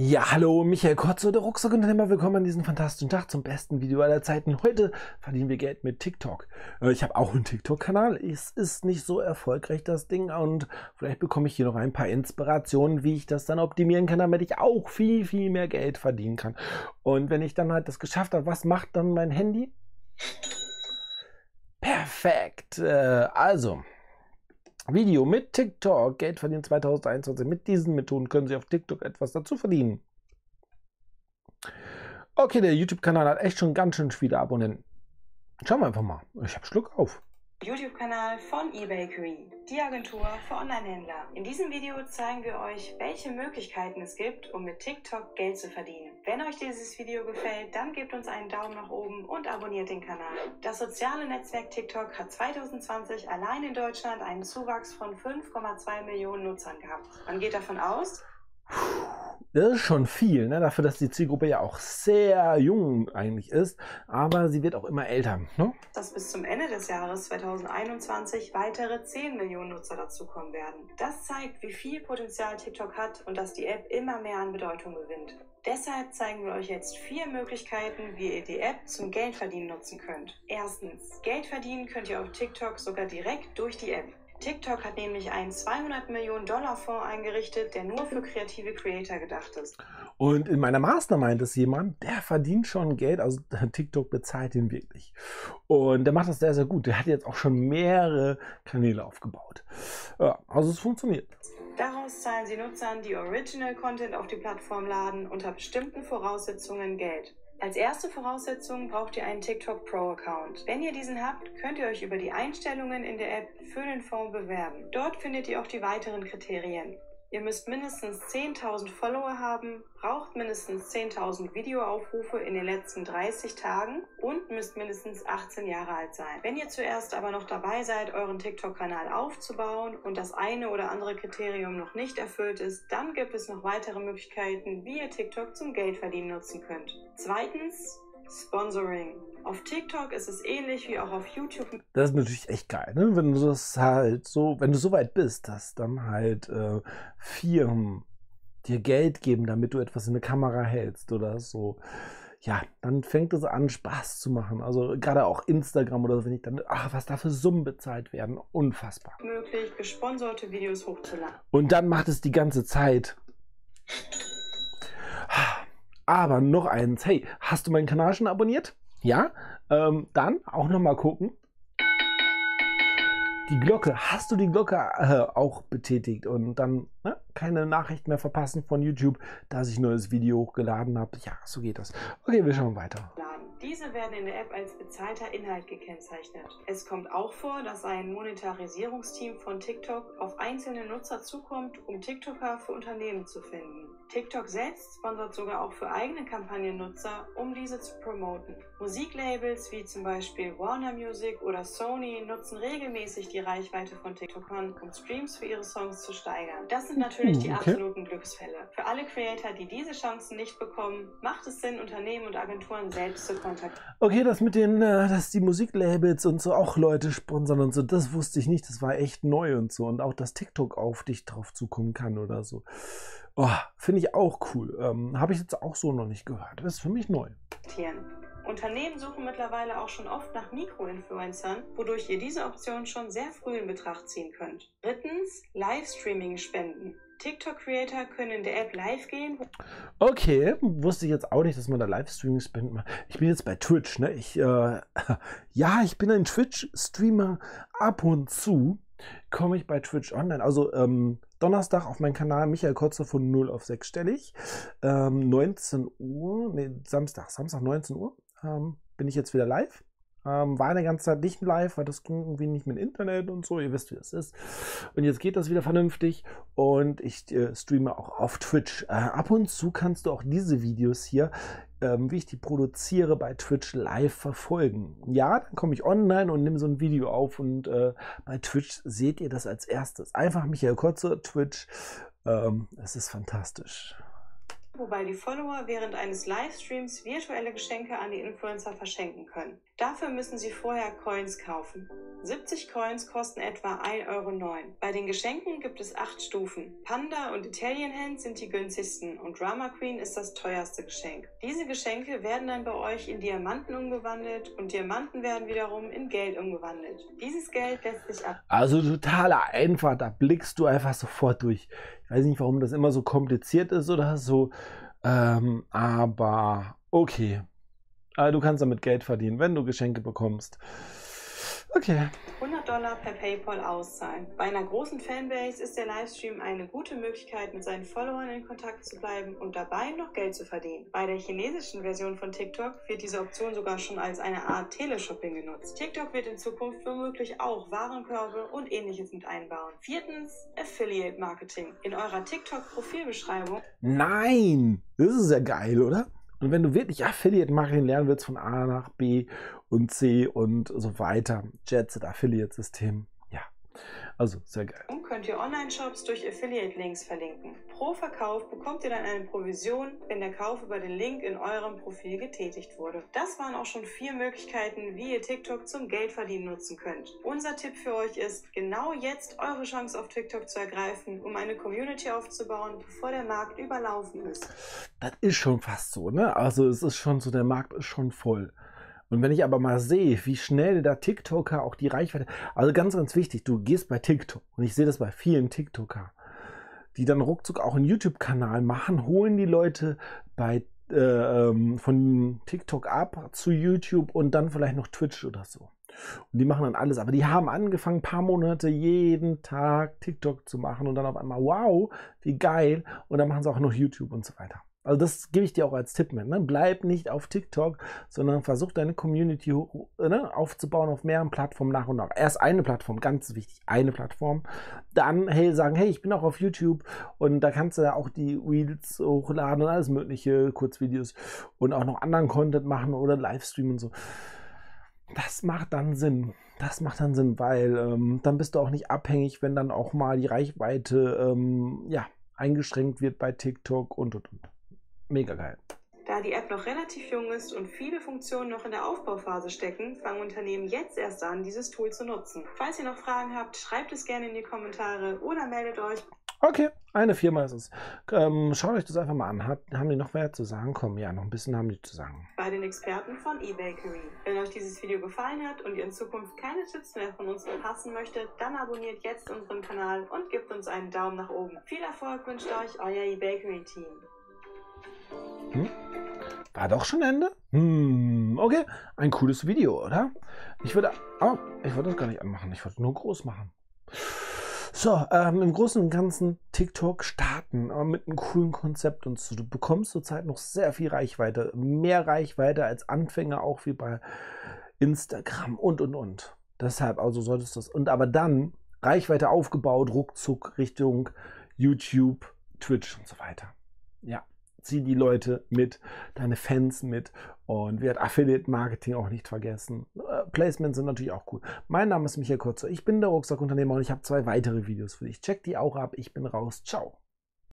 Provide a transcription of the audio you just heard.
Ja, hallo, Michael Kotze, der Rucksackunternehmer. Willkommen an diesem fantastischen Tag zum besten Video aller Zeiten. Heute verdienen wir Geld mit TikTok. Äh, ich habe auch einen TikTok-Kanal. Es ist nicht so erfolgreich, das Ding. Und vielleicht bekomme ich hier noch ein paar Inspirationen, wie ich das dann optimieren kann, damit ich auch viel, viel mehr Geld verdienen kann. Und wenn ich dann halt das geschafft habe, was macht dann mein Handy? Perfekt. Äh, also, Video mit TikTok. Geld verdienen 2021. Mit diesen Methoden können Sie auf TikTok etwas dazu verdienen. Okay, der YouTube-Kanal hat echt schon ganz schön viele Abonnenten. Schauen wir einfach mal. Ich habe Schluck auf. YouTube-Kanal von eBakery, die Agentur für Online-Händler. In diesem Video zeigen wir euch, welche Möglichkeiten es gibt, um mit TikTok Geld zu verdienen. Wenn euch dieses Video gefällt, dann gebt uns einen Daumen nach oben und abonniert den Kanal. Das soziale Netzwerk TikTok hat 2020 allein in Deutschland einen Zuwachs von 5,2 Millionen Nutzern gehabt. Man geht davon aus, ist schon viel, ne? dafür, dass die Zielgruppe ja auch sehr jung eigentlich ist, aber sie wird auch immer älter. Ne? Dass bis zum Ende des Jahres 2021 weitere 10 Millionen Nutzer dazukommen werden. Das zeigt, wie viel Potenzial TikTok hat und dass die App immer mehr an Bedeutung gewinnt. Deshalb zeigen wir euch jetzt vier Möglichkeiten, wie ihr die App zum Geldverdienen nutzen könnt. Erstens, Geld verdienen könnt ihr auf TikTok sogar direkt durch die App. TikTok hat nämlich einen 200 Millionen Dollar Fonds eingerichtet, der nur für kreative Creator gedacht ist. Und in meiner Mastermind ist jemand, der verdient schon Geld, also TikTok bezahlt ihn wirklich. Und der macht das sehr, sehr gut. Der hat jetzt auch schon mehrere Kanäle aufgebaut. Ja, also es funktioniert. Daraus zahlen sie Nutzern, die Original Content auf die Plattform laden, unter bestimmten Voraussetzungen Geld. Als erste Voraussetzung braucht ihr einen TikTok Pro Account. Wenn ihr diesen habt, könnt ihr euch über die Einstellungen in der App für den Fonds bewerben. Dort findet ihr auch die weiteren Kriterien. Ihr müsst mindestens 10.000 Follower haben, braucht mindestens 10.000 Videoaufrufe in den letzten 30 Tagen und müsst mindestens 18 Jahre alt sein. Wenn ihr zuerst aber noch dabei seid, euren TikTok-Kanal aufzubauen und das eine oder andere Kriterium noch nicht erfüllt ist, dann gibt es noch weitere Möglichkeiten, wie ihr TikTok zum Geldverdienen nutzen könnt. Zweitens, Sponsoring. Auf TikTok ist es ähnlich wie auch auf YouTube. Das ist natürlich echt geil, ne? wenn du das halt so, wenn du so weit bist, dass dann halt äh, Firmen dir Geld geben, damit du etwas in eine Kamera hältst oder so. Ja, dann fängt es an, Spaß zu machen. Also gerade auch Instagram oder so, wenn ich dann, ach, was da für Summen bezahlt werden, unfassbar. Möglich, gesponserte Videos hochzuladen. Und dann macht es die ganze Zeit. Aber noch eins, hey, hast du meinen Kanal schon abonniert? Ja, ähm, dann auch nochmal gucken. Die Glocke, hast du die Glocke äh, auch betätigt und dann ne, keine Nachricht mehr verpassen von YouTube, dass ich neues Video hochgeladen habe? Ja, so geht das. Okay, wir schauen weiter. Diese werden in der App als bezahlter Inhalt gekennzeichnet. Es kommt auch vor, dass ein Monetarisierungsteam von TikTok auf einzelne Nutzer zukommt, um TikToker für Unternehmen zu finden. TikTok selbst sponsert sogar auch für eigene Kampagnennutzer, um diese zu promoten. Musiklabels wie zum Beispiel Warner Music oder Sony nutzen regelmäßig die Reichweite von TikTokern, um Streams für ihre Songs zu steigern. Das sind natürlich die okay. absoluten Glücksfälle. Für alle Creator, die diese Chancen nicht bekommen, macht es Sinn, Unternehmen und Agenturen selbst zu kontaktieren Kontakt. Okay, das mit den, äh, dass die Musiklabels und so auch Leute sponsern und so, das wusste ich nicht. Das war echt neu und so. Und auch, dass TikTok auf dich drauf zukommen kann oder so. Oh, Finde ich auch cool. Ähm, Habe ich jetzt auch so noch nicht gehört. Das ist für mich neu. Unternehmen suchen mittlerweile auch schon oft nach Mikroinfluencern, wodurch ihr diese Option schon sehr früh in Betracht ziehen könnt. Drittens, Livestreaming-Spenden. TikTok-Creator können in der App live gehen. Okay, wusste ich jetzt auch nicht, dass man da Livestreaming spenden macht. Ich bin jetzt bei Twitch, ne? Ich, äh, ja, ich bin ein Twitch-Streamer. Ab und zu komme ich bei Twitch online. Also ähm, Donnerstag auf meinem Kanal Michael Kotze von 0 auf 6 stellig. Ähm, 19 Uhr, nee, Samstag, Samstag 19 Uhr ähm, bin ich jetzt wieder live. Ähm, war eine ganze Zeit nicht live, weil das ging irgendwie nicht mit Internet und so. Ihr wisst, wie das ist. Und jetzt geht das wieder vernünftig. Und ich äh, streame auch auf Twitch. Äh, ab und zu kannst du auch diese Videos hier, ähm, wie ich die produziere, bei Twitch live verfolgen. Ja, dann komme ich online und nehme so ein Video auf. Und äh, bei Twitch seht ihr das als erstes. Einfach Michael Kotze, Twitch. Ähm, es ist fantastisch wobei die Follower während eines Livestreams virtuelle Geschenke an die Influencer verschenken können. Dafür müssen Sie vorher Coins kaufen. 70 Coins kosten etwa 1,09 Euro. Bei den Geschenken gibt es 8 Stufen. Panda und Italian Hand sind die günstigsten und Drama Queen ist das teuerste Geschenk. Diese Geschenke werden dann bei euch in Diamanten umgewandelt und Diamanten werden wiederum in Geld umgewandelt. Dieses Geld lässt sich ab. Also total einfach, da blickst du einfach sofort durch. Ich weiß nicht, warum das immer so kompliziert ist oder so, ähm, aber okay. Aber du kannst damit Geld verdienen, wenn du Geschenke bekommst. Okay. 100 Dollar per PayPal auszahlen. Bei einer großen Fanbase ist der Livestream eine gute Möglichkeit, mit seinen Followern in Kontakt zu bleiben und dabei noch Geld zu verdienen. Bei der chinesischen Version von TikTok wird diese Option sogar schon als eine Art Teleshopping genutzt. TikTok wird in Zukunft womöglich auch Warenkörbe und ähnliches mit einbauen. Viertens, Affiliate Marketing. In eurer TikTok-Profilbeschreibung. Nein! Das ist ja geil, oder? Und wenn du wirklich Affiliate Marketing lernen willst von A nach B und C und so weiter, Jetset Affiliate System, also sehr geil. Könnt ihr Online-Shops durch Affiliate-Links verlinken. Pro Verkauf bekommt ihr dann eine Provision, wenn der Kauf über den Link in eurem Profil getätigt wurde. Das waren auch schon vier Möglichkeiten, wie ihr TikTok zum Geldverdienen nutzen könnt. Unser Tipp für euch ist, genau jetzt eure Chance auf TikTok zu ergreifen, um eine Community aufzubauen, bevor der Markt überlaufen ist. Das ist schon fast so, ne? Also es ist schon so, der Markt ist schon voll. Und wenn ich aber mal sehe, wie schnell da TikToker auch die Reichweite, also ganz, ganz wichtig, du gehst bei TikTok und ich sehe das bei vielen TikToker, die dann ruckzuck auch einen YouTube-Kanal machen, holen die Leute bei äh, ähm, von TikTok ab zu YouTube und dann vielleicht noch Twitch oder so. Und die machen dann alles, aber die haben angefangen, ein paar Monate jeden Tag TikTok zu machen und dann auf einmal, wow, wie geil. Und dann machen sie auch noch YouTube und so weiter. Also das gebe ich dir auch als Tipp mit. Ne? Bleib nicht auf TikTok, sondern versuch deine Community ne, aufzubauen auf mehreren Plattformen nach und nach. Erst eine Plattform, ganz wichtig, eine Plattform. Dann hey, sagen, hey, ich bin auch auf YouTube und da kannst du ja auch die Reels hochladen und alles mögliche, Kurzvideos und auch noch anderen Content machen oder Livestream und so. Das macht dann Sinn. Das macht dann Sinn, weil ähm, dann bist du auch nicht abhängig, wenn dann auch mal die Reichweite ähm, ja, eingeschränkt wird bei TikTok und und und. Mega geil. Da die App noch relativ jung ist und viele Funktionen noch in der Aufbauphase stecken, fangen Unternehmen jetzt erst an, dieses Tool zu nutzen. Falls ihr noch Fragen habt, schreibt es gerne in die Kommentare oder meldet euch. Okay, eine Firma ist es. Ähm, schaut euch das einfach mal an. Hat, haben die noch mehr zu sagen? Komm, ja, noch ein bisschen haben die zu sagen. Bei den Experten von eBakery. Wenn euch dieses Video gefallen hat und ihr in Zukunft keine Tipps mehr von uns verpassen möchtet, dann abonniert jetzt unseren Kanal und gebt uns einen Daumen nach oben. Viel Erfolg wünscht euch euer eBakery-Team. Hm? War doch schon Ende? Hm, okay. Ein cooles Video, oder? Ich würde. Oh, ich wollte das gar nicht anmachen. Ich wollte nur groß machen. So, ähm, im Großen und Ganzen TikTok starten, aber mit einem coolen Konzept und so. Du bekommst zurzeit noch sehr viel Reichweite. Mehr Reichweite als Anfänger, auch wie bei Instagram und und und. Deshalb, also solltest du das. Und aber dann Reichweite aufgebaut, ruckzuck Richtung YouTube, Twitch und so weiter. Ja zieh die Leute mit, deine Fans mit und wird Affiliate Marketing auch nicht vergessen. Äh, Placements sind natürlich auch cool. Mein Name ist Michael Kurzer, ich bin der Rucksackunternehmer und ich habe zwei weitere Videos für dich. Check die auch ab, ich bin raus. Ciao.